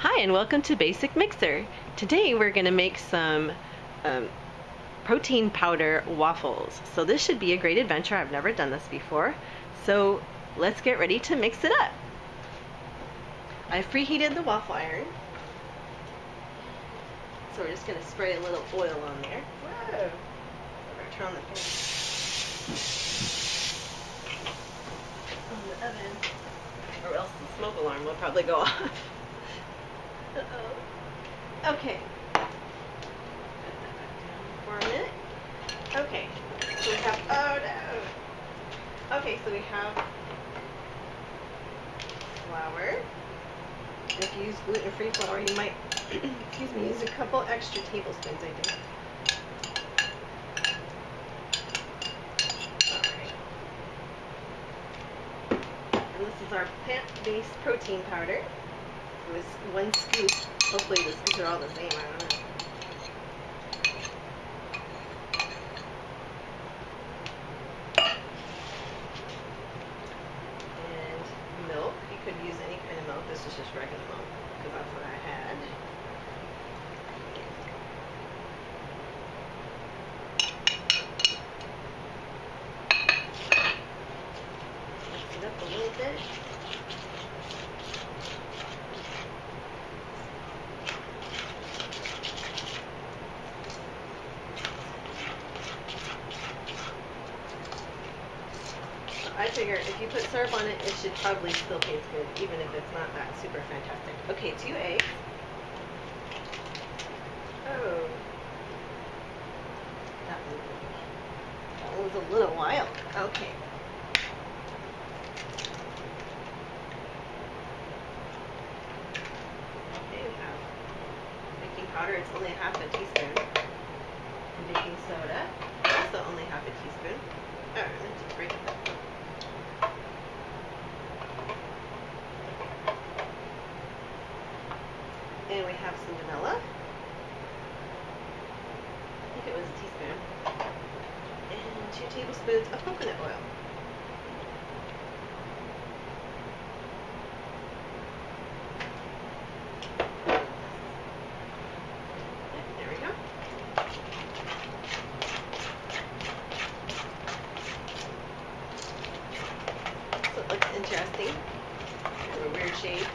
Hi and welcome to Basic Mixr. Today we're going to make some um, protein powder waffles. So this should be a great adventure. I've never done this before. So let's get ready to mix it up. I've preheated the waffle iron. So we're just going to spray a little oil on there. Whoa! Turn on the fan. On the oven. Or else the smoke alarm will probably go off. Uh-oh. Okay. For a minute. Okay. So we have, oh no. Okay, so we have flour. If you use gluten-free flour, you might, excuse me, use a couple extra tablespoons, I think. And this is our plant-based protein powder. Was one scoop. Hopefully the scoops are all the same. I don't know. And milk. You could use any kind of milk. This is just regular milk because that's what I had. Mix it up a little bit. I figure if you put syrup on it, it should probably still taste good, even if it's not that super fantastic. Okay, two eggs. Oh. That that was a little wild. Okay. Okay, we have baking powder. It's only half a teaspoon. And baking soda, also only half a teaspoon. Oh, to break we have some vanilla. I think it was a teaspoon. And two tablespoons of coconut oil. There we go. So it looks interesting. Kind of a weird shape.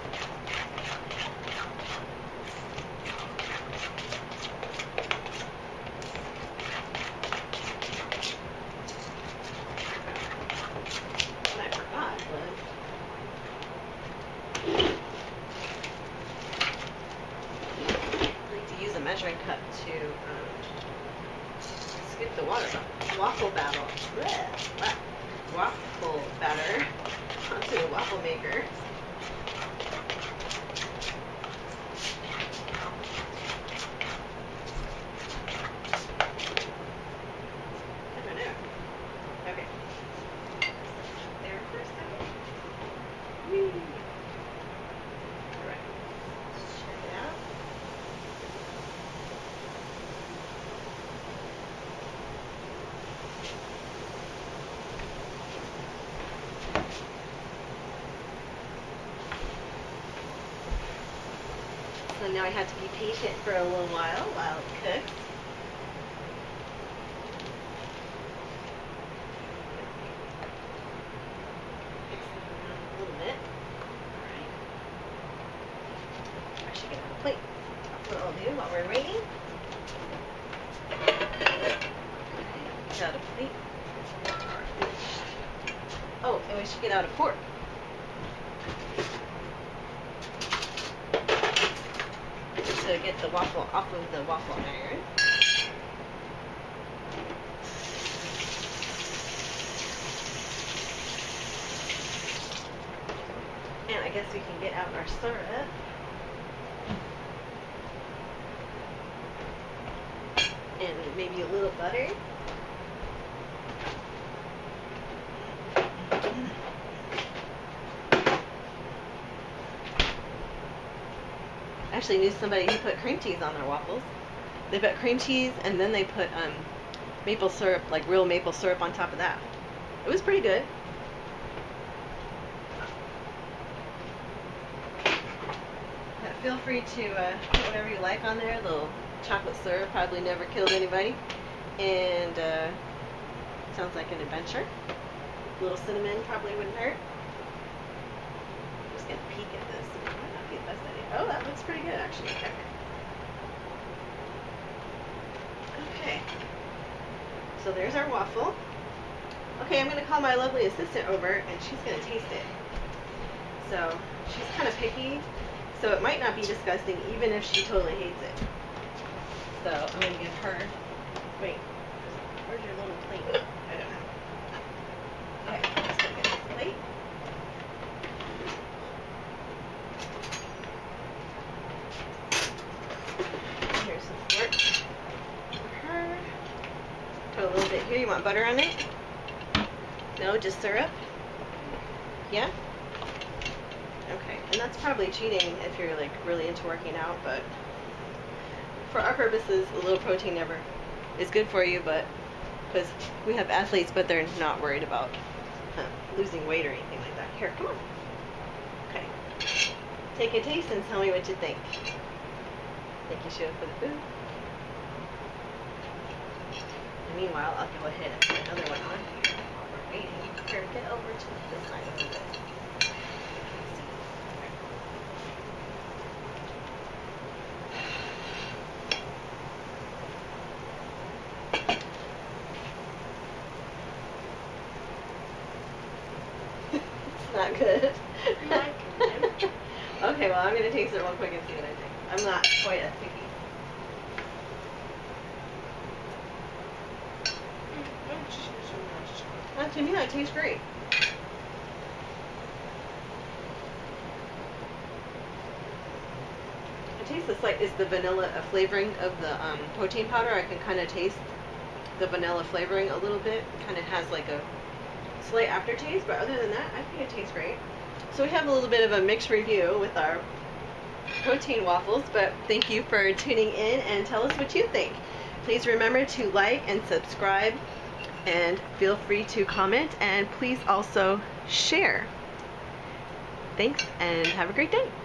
What I forgot was I like to use a measuring cup to um, skip the water. Waffle. Blech, Waffle batter onto the waffle maker. I don't know. Okay. There for a second. Whee! Alright. Let's check it out. So now I have to be patient for a little while while it cooks. A little bit. Alright. I should get on a plate. While we're waiting. A plate. Oh, and we should get out a fork. To get the waffle off of the waffle iron. And I guess we can get out our syrup. And maybe a little butter. Actually knew somebody who put cream cheese on their waffles. They put cream cheese and then they put um, maple syrup, like real maple syrup on top of that. It was pretty good. feel free to uh, put whatever you like on there. A little chocolate syrup probably never killed anybody. And uh, sounds like an adventure. A little cinnamon probably wouldn't hurt. just gonna peek at this. Be the best idea. Oh, that looks pretty good actually. Okay. Okay. So there's our waffle. Okay, I'm gonna call my lovely assistant over and she's gonna taste it. So she's kind of picky, so it might not be disgusting even if she totally hates it. So I'm gonna give her. Wait, where's your little plate? I don't know. Okay, let's go get this plate. Here's some fork for her. Put a little bit here. You want butter on it? No, just syrup. Yeah. Okay, and that's probably cheating if you're like really into working out, but for our purposes, a little protein never is good for you, but because we have athletes, but they're not worried about uh, losing weight or anything like that. Here, come on. Okay. Take a taste and tell me what you think. Thank you should for the food? And meanwhile, I'll go ahead and put another one on here while we're waiting. Over to this side a little bit. it's not good. Not good. okay, well, I'm going to taste it real quick and see what I think. I'm not quite as that tastes great. It tastes the slight is the vanilla flavoring of the um, protein powder. I can kind of taste the vanilla flavoring a little bit. Kind of has like a slight aftertaste, but other than that, I think it tastes great. So we have a little bit of a mixed review with our protein waffles, but thank you for tuning in and tell us what you think. Please remember to like and subscribe and feel free to comment and please also share. Thanks and have a great day.